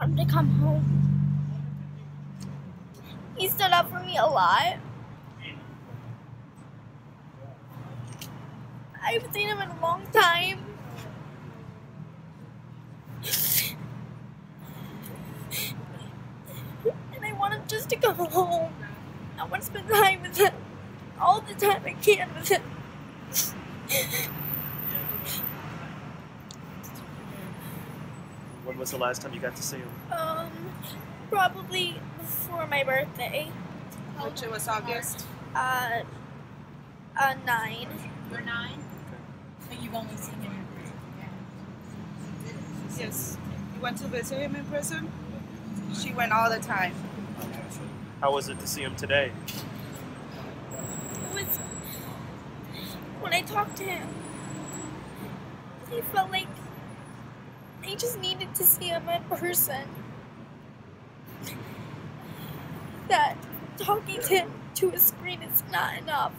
wanted to come home. He stood up for me a lot. I haven't seen him in a long time. And I want him just to come home. I want to spend time with him. All the time I can with him. When was the last time you got to see him? Um, probably before my birthday. Which was August. Uh, uh, nine. You're nine, but you've only seen him in prison. Yes. You went to visit him in prison? She went all the time. How was it to see him today? It was when I talked to him. He felt like I just needed to see him in person. That talking to him to a screen is not enough.